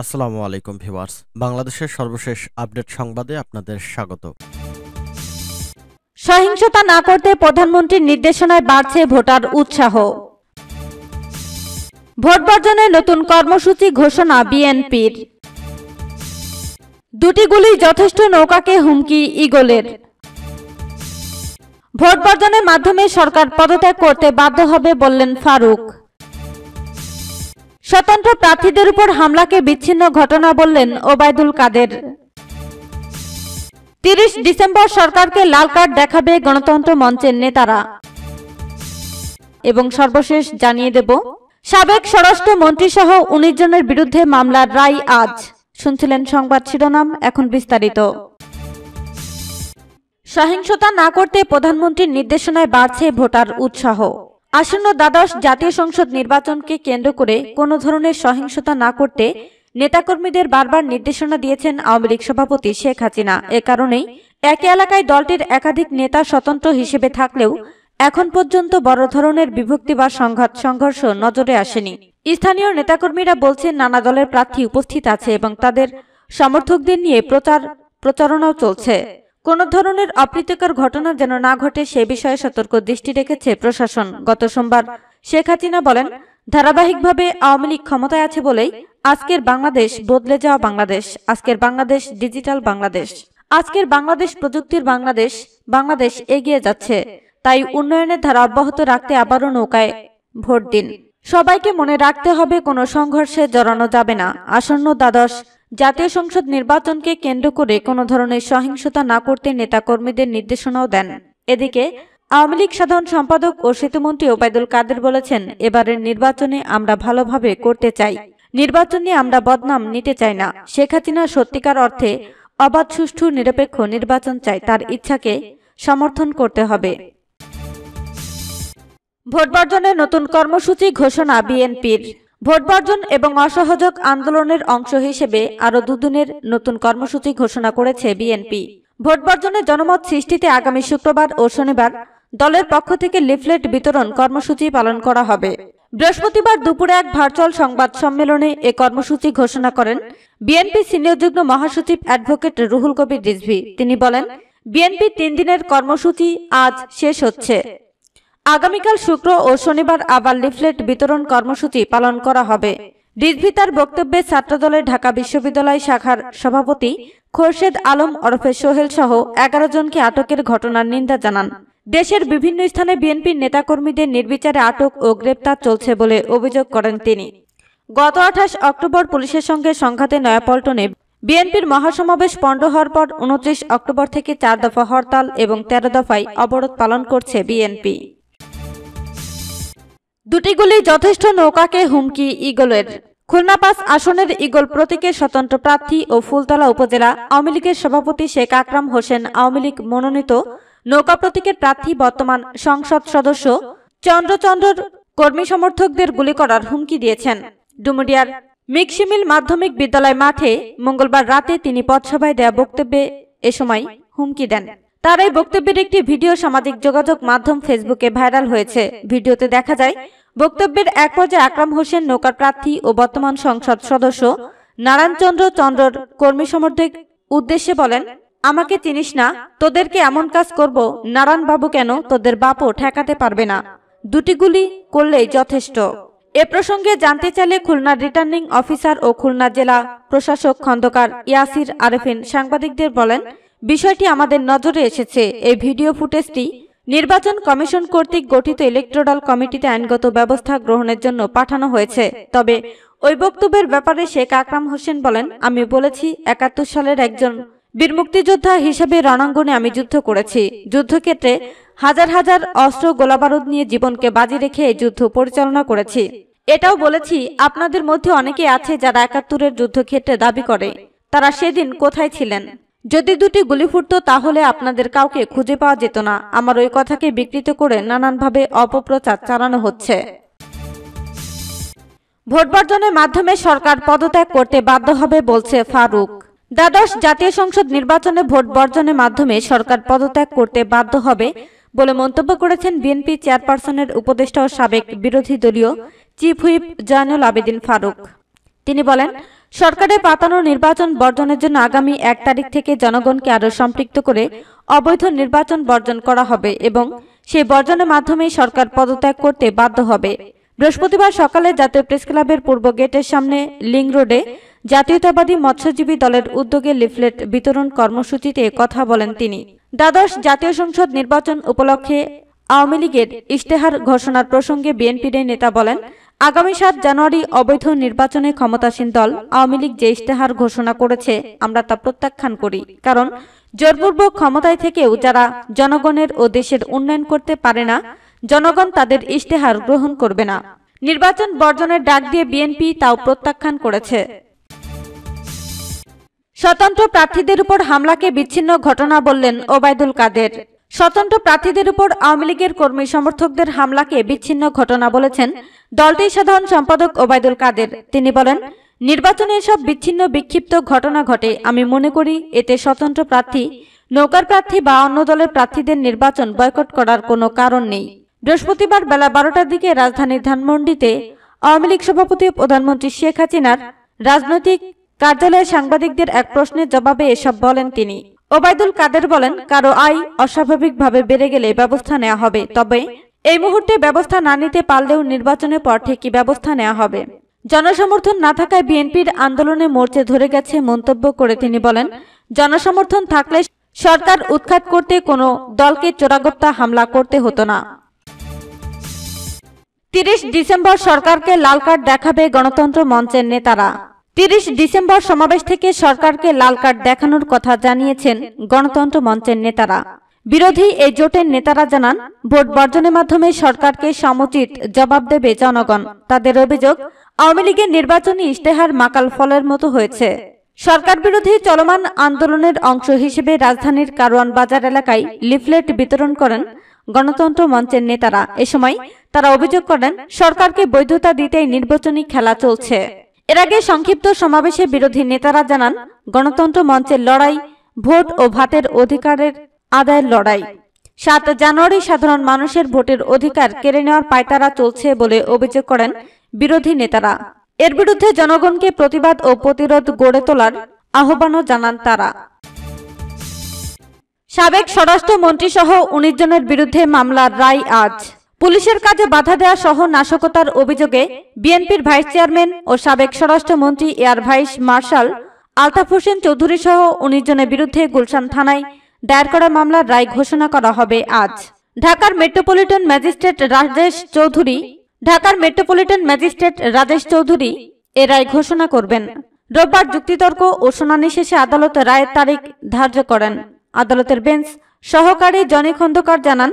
আসসালামু আলাইকুম ভিউয়ার্স। বাংলাদেশের সর্বশেষ আপডেট সংবাদে আপনাদের স্বাগত। সহিংসতা না করতে প্রধানমন্ত্রীর নির্দেশনায় বাড়ছে ভোটার উৎসাহ। ভোট বর্জনের নতুন কর্মসূচি ঘোষণা বিএনপির। দুটি গুলি যথেষ্ট নৌকাকে হুমকি ইগলের ভোট বর্জনের মাধ্যমে সরকার পদত্যাগ করতে বাধ্য হবে বললেন ফারুক। স্বতন্ত্র প্রার্থীদের উপর হামলাকে বিচ্ছিন্ন ঘটনা বললেন ওবায়দুল কাদের। তিরিশ ডিসেম্বর সরকারকে লাল কার্ড দেখাবে গণতন্ত্র মঞ্চের নেতারা। এবং সর্বশেষ জানিয়ে দেব, সাবেক স্বরাষ্ট্র মন্ত্রী সহ উনিশ জনের বিরুদ্ধে মামলার রায় আজ। শুনছিলেন সংবাদ শিরোনাম, এখন বিস্তারিত। সহিংসতা না করতে প্রধানমন্ত্রীর নির্দেশনায় বাড়ছে ভোটার উৎসাহ। আসন্ন দ্বাদশ জাতীয় সংসদ নির্বাচনকে কেন্দ্র করে কোনো ধরনের সহিংসতা না করতে নেতাকর্মীদের বারবার নির্দেশনা দিয়েছেন আওয়ামী লীগ সভাপতি শেখ হাসিনা। এ কারণেই একই এলাকায় দলটির একাধিক নেতা স্বতন্ত্র হিসেবে থাকলেও এখন পর্যন্ত বড় ধরনের বিভক্তি বা সংঘাত, সংঘর্ষ নজরে আসেনি। স্থানীয় নেতাকর্মীরা বলছেন, নানা দলের প্রার্থী উপস্থিত আছে এবং তাদের সমর্থকদের নিয়ে প্রচার, প্রচারণাও চলছে। কোন ধরনের অপ্রীতিকর ঘটনা যেন না ঘটে সে বিষয়ে সতর্ক দৃষ্টি রেখেছে প্রশাসন। গত সোমবার শেখ হাসিনা বলেন, ধারাবাহিকভাবে আওয়ামী লীগ ক্ষমতায় আছে বলেই আজকের বাংলাদেশ বদলে যাওয়া বাংলাদেশ, আজকের বাংলাদেশ ডিজিটাল বাংলাদেশ। আজকের বাংলাদেশ প্রযুক্তির বাংলাদেশ বাংলাদেশ এগিয়ে যাচ্ছে। তাই উন্নয়নের ধারা অব্যাহত রাখতে আবারও নৌকায় ভোট দিন। সবাইকে মনে রাখতে হবে, কোনো সংঘর্ষে জড়ানো যাবে না। আসন্ন দ্বাদশ জাতীয় সংসদ নির্বাচনকে কেন্দ্র করে কোনো ধরনের সহিংসতা না করতে নেতাকর্মীদের নির্দেশনাও দেন। এদিকে, আওয়ামী লীগ সাধারণ সম্পাদক ও সেতুমন্ত্রী ওবায়দুল কাদের বলেছেন, এবারের নির্বাচনে আমরা ভালোভাবে করতে চাই। নির্বাচন নিয়ে আমরা বদনাম নিতে চাই না। শেখ হাসিনা সত্যিকার অর্থে অবাধ, সুষ্ঠু, নিরপেক্ষ নির্বাচন চাই। তার ইচ্ছাকে সমর্থন করতে হবে। ভোট বর্জনের নতুন কর্মসূচি ঘোষণা বিএনপির। ভোট বর্জন এবং অসহযোগ আন্দোলনের অংশ হিসেবে আরও দুদিনের নতুন কর্মসূচি ঘোষণা করেছে বিএনপি। ভোট বর্জনের জনমত সৃষ্টিতে আগামী শুক্রবার ও শনিবার দলের পক্ষ থেকে লিফলেট বিতরণ কর্মসূচি পালন করা হবে। বৃহস্পতিবার দুপুরে এক ভার্চুয়াল সংবাদ সম্মেলনে এ কর্মসূচি ঘোষণা করেন বিএনপি সিনিয়র যুগ্ম মহাসচিব অ্যাডভোকেট রুহুল কবির রিজভি। তিনি বলেন, বিএনপি তিন দিনের কর্মসূচি আজ শেষ হচ্ছে। আগামীকাল শুক্র ও শনিবার আবার লিফলেট বিতরণ কর্মসূচি পালন করা হবে। রিজভি তার বক্তব্যে ছাত্রদলের ঢাকা বিশ্ববিদ্যালয় শাখার সভাপতি খোরশেদ আলম ওরফে সোহেল সহ এগারো জনকে আটকের ঘটনার নিন্দা জানান। দেশের বিভিন্ন স্থানে বিএনপির নেতাকর্মীদের নির্বিচারে আটক ও গ্রেপ্তার চলছে বলে অভিযোগ করেন তিনি। গত আঠাশ অক্টোবর পুলিশের সঙ্গে সংঘাতে নয়াপল্টনে বিএনপির মহাসমাবেশ পণ্ড হওয়ার পর উনত্রিশ অক্টোবর থেকে চার দফা হরতাল এবং তেরো দফায় অবরোধ পালন করছে বিএনপি। দুটি গুলি যথেষ্ট নৌকাকে হুমকি ইগলের। খুলনা পাস আসনের ইগল প্রতীকের স্বতন্ত্র প্রার্থী ও ফুলতলা উপজেলা আওয়ামী লীগের সভাপতি শেখ আকরাম হোসেন আওয়ামী লীগ মনোনীত নৌকা প্রতীকের প্রার্থী বর্তমান সংসদ সদস্য চন্দ্রচন্দ্রর কর্মী সমর্থকদের গুলি করার হুমকি দিয়েছেন। ডুমুরিয়ার মিক্সিমিল মাধ্যমিক বিদ্যালয় মাঠে মঙ্গলবার রাতে তিনি পথসভায় দেয়া বক্তব্যে এ সময় হুমকি দেন। তার এই বক্তব্যের একটি ভিডিও সামাজিক যোগাযোগ মাধ্যম ফেসবুকে ভাইরাল হয়েছে। ভিডিওতে দেখা যায় বক্তব্যের এক পর্যায়ে আকরাম হোসেন নৌকার প্রার্থী ও বর্তমান সংসদ সদস্য নারায়ণচন্দ্র চন্দ্রর কর্মী সমর্থক উদ্দেশ্যে বলেন, আমাকে চিনিস না, তোদেরকে এমন কাজ করব, নারায়ণ বাবু কেন তোদের বাপও ঠেকাতে পারবে না। দুটি গুলি করলেই যথেষ্ট। এ প্রসঙ্গে জানতে চাইলে খুলনার রিটার্নিং অফিসার ও খুলনা জেলা প্রশাসক খন্দকার ইয়াসির আরেফিন সাংবাদিকদের বলেন, বিষয়টি আমাদের নজরে এসেছে। এই ভিডিও ফুটেজটি নির্বাচন কমিশন কর্তৃক গঠিত ইলেকট্রাল কমিটিতে আইনগত ব্যবস্থা গ্রহণের জন্য পাঠানো হয়েছে। তবে ওই বক্তব্যের ব্যাপারে শেখ আকরাম হোসেন বলেন, আমি বলেছি, একাত্তর সালের একজন বীর মুক্তিযোদ্ধা হিসেবে রণাঙ্গনে আমি যুদ্ধ করেছি। যুদ্ধক্ষেত্রে হাজার হাজার অস্ত্র গোলাবারুদ নিয়ে জীবনকে বাজি রেখে এই যুদ্ধ পরিচালনা করেছি। এটাও বলেছি, আপনাদের মধ্যে অনেকে আছে যারা একাত্তরের যুদ্ধক্ষেত্রে দাবি করে। তারা সেদিন কোথায় ছিলেন? যদি দুটি গুলি ফুটতো তাহলে আপনাদের কাউকে খুঁজে পাওয়া যেত না। আমার ওই কথাকে বিকৃত করে নানানভাবে অপপ্রচার চালানো হচ্ছে। ভোট বর্জনের মাধ্যমে সরকার পদত্যাগ করতে বাধ্য হবে বলছে ফারুক। দ্বাদশ জাতীয় সংসদ নির্বাচনে ভোট বর্জনের মাধ্যমে সরকার পদত্যাগ করতে বাধ্য হবে বলে মন্তব্য করেছেন বিএনপি চেয়ারপারসনের উপদেষ্টা ও সাবেক বিরোধী দলীয় চিফ হুইপ জয়নুল আবেদিন ফারুক। তিনি বলেন সরকারের পাতানো নির্বাচন বর্জনের জন্য আগামী এক তারিখ থেকে জনগণকে আরও সম্পৃক্ত করে অবৈধ নির্বাচন বর্জন করা হবে এবং সেই বর্জনের মাধ্যমেই সরকার পদত্যাগ করতে বাধ্য হবে। বৃহস্পতিবার সকালে জাতীয় প্রেস ক্লাবের পূর্ব গেটের সামনে লিং রোডে জাতীয়তাবাদী মৎস্যজীবী দলের উদ্যোগে লিফলেট বিতরণ কর্মসূচিতে কথা বলেন তিনি। দ্বাদশ জাতীয় সংসদ নির্বাচন উপলক্ষে আওয়ামী লীগের ইশতেহার ঘোষণার প্রসঙ্গে বিএনপির নেতা বলেন আগামী সাত জানুয়ারি অবৈধ নির্বাচনে ক্ষমতাসীন দল আওয়ামী লীগ যে ইশতেহার ঘোষণা করেছে, আমরা তা প্রত্যাখ্যান করি। কারণ জোরপূর্বক ক্ষমতায় থেকেও যারা জনগণের ও দেশের উন্নয়ন করতে পারে না, জনগণ তাদের ইশতেহার গ্রহণ করবে না। নির্বাচন বর্জনের ডাক দিয়ে বিএনপি তাও প্রত্যাখ্যান করেছে। স্বতন্ত্র প্রার্থীদের উপর হামলাকে বিচ্ছিন্ন ঘটনা বললেন ওবায়দুল কাদের। স্বতন্ত্র প্রার্থীদের উপর আওয়ামী লীগের কর্মী সমর্থকদের হামলাকে বিচ্ছিন্ন ঘটনা বলেছেন দলটির সাধারণ সম্পাদক ওবায়দুল কাদের। তিনি বলেন, নির্বাচনে এসব বিচ্ছিন্ন বিক্ষিপ্ত ঘটনা ঘটে। আমি মনে করি, এতে স্বতন্ত্র প্রার্থী, নৌকার প্রার্থী বা অন্য দলের প্রার্থীদের নির্বাচন বয়কট করার কোনো কারণ নেই। বৃহস্পতিবার বেলা বারোটার দিকে রাজধানীর ধানমন্ডিতে আওয়ামী লীগ সভাপতি প্রধানমন্ত্রী শেখ হাসিনার রাজনৈতিক কার্যালয়ে সাংবাদিকদের এক প্রশ্নের জবাবে এসব বলেন তিনি। ওবায়দুল কাদের বলেন, কারও আয় অস্বাভাবিকভাবে বেড়ে গেলে ব্যবস্থা নেওয়া হবে, তবে এই মুহূর্তে ব্যবস্থা না নিতে পারলেও নির্বাচনের পর ঠিকই ব্যবস্থা নেওয়া হবে। জনসমর্থন না থাকায় বিএনপির আন্দোলনে মোর্চে ধরে গেছে মন্তব্য করে তিনি বলেন, জনসমর্থন থাকলে সরকার উৎখাত করতে কোনো দলকে চোরাগত্তা হামলা করতে হতো না। তিরিশ ডিসেম্বর সরকারকে লাল কার্ড দেখাবে গণতন্ত্র মঞ্চের নেতারা। তিরিশ ডিসেম্বর সমাবেশ থেকে সরকারকে লাল কার্ড দেখানোর কথা জানিয়েছেন গণতন্ত্র মঞ্চের নেতারা। বিরোধী এই জোটের নেতারা জানান, ভোট বর্জনের মাধ্যমে সরকারকে সমুচিত জবাব দেবে জনগণ। তাদের অভিযোগ, আওয়ামী লীগের নির্বাচনী ইশতেহার মাকাল ফলের মতো হয়েছে। সরকার বিরোধী চলমান আন্দোলনের অংশ হিসেবে রাজধানীর কারওয়ান বাজার এলাকায় লিফলেট বিতরণ করেন গণতন্ত্র মঞ্চের নেতারা। এ সময় তারা অভিযোগ করেন, সরকারকে বৈধতা দিতেই নির্বাচনী খেলা চলছে। এর আগে সংক্ষিপ্ত সমাবেশে বিরোধী নেতারা জানান, গণতন্ত্র মঞ্চের লড়াই ভোট ও ভাতের অধিকারের আদায়ের লড়াই। সাত জানুয়ারি সাধারণ মানুষের ভোটের অধিকার কেড়ে নেওয়ার পায়তারা চলছে বলে অভিযোগ করেন বিরোধী নেতারা। এর বিরুদ্ধে জনগণকে প্রতিবাদ ও প্রতিরোধ গড়ে তোলার আহ্বানও জানান তারা। সাবেক স্বরাষ্ট্রমন্ত্রী সহ উনিশ জনের বিরুদ্ধে মামলার রায় আজ। পুলিশের কাজে বাধা দেয়া সহ নাশকতার অভিযোগে বিএনপির ভাইস চেয়ারম্যান ও সাবেক স্বরাষ্ট্রমন্ত্রী air vice marshal Altaf Hossain Chowdhury সহ উনিশ জনের বিরুদ্ধে গুলশান থানায় দায়ের করা মামলার রায় ঘোষণা করা হবে আজ। ঢাকার মেট্রোপলিটন ম্যাজিস্ট্রেট রাজেশ চৌধুরী, ঢাকার মেট্রোপলিটন ম্যাজিস্ট্রেট রাজেশ চৌধুরী এ রায় ঘোষণা করবেন। রোববার যুক্তিতর্ক ও শুনানি শেষে আদালত রায়ের তারিখ ধার্য করেন। আদালতের বেঞ্চ সহকারী জনি খন্দকার জানান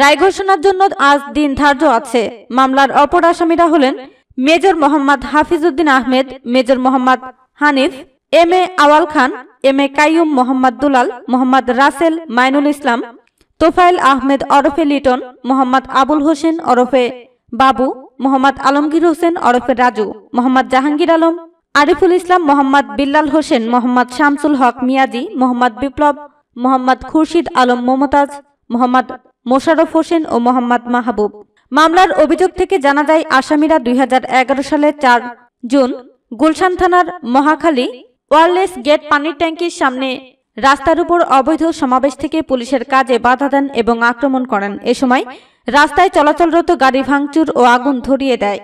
রায় ঘোষণার জন্য আজ দিন ধার্য আছে। মামলার অপর আসামিরা হলেন major Mohammad Hafizuddin Ahmed, major Mohammad Hanif, M A Awal Khan, M A Kaiyum Mohammad Dulal, Mohammad Rasel Mainul Islam Tofail Ahmed ওরফে লিটন, মোহাম্মদ আবুল হোসেন ওরফে বাবু, মোহাম্মদ আলমগীর হোসেন ওরফে রাজু, মোহাম্মদ জাহাঙ্গীর আলম, আরিফুল ইসলাম, মোহাম্মদ বিল্লাল হোসেন, মোহাম্মদ শামসুল হক মিয়াজি, মোহাম্মদ বিপ্লব, মোহাম্মদ খুরশিদ আলম মমতাজ, মোহাম্মদ মোশাররফ হোসেন ও মোহাম্মদ মাহবুব। মামলার অভিযোগ থেকে জানা যায়, আসামিরা দুই সালে চার জুন গুলশান থানার মহাখালী ওয়ারলেস গেট পানির ট্যাঙ্কির সামনে রাস্তার উপর অবৈধ সমাবেশ থেকে পুলিশের কাজে বাধা দেন এবং আক্রমণ করেন। এ সময় রাস্তায় চলাচলরত গাড়ি ভাঙচুর ও আগুন ধরিয়ে দেয়।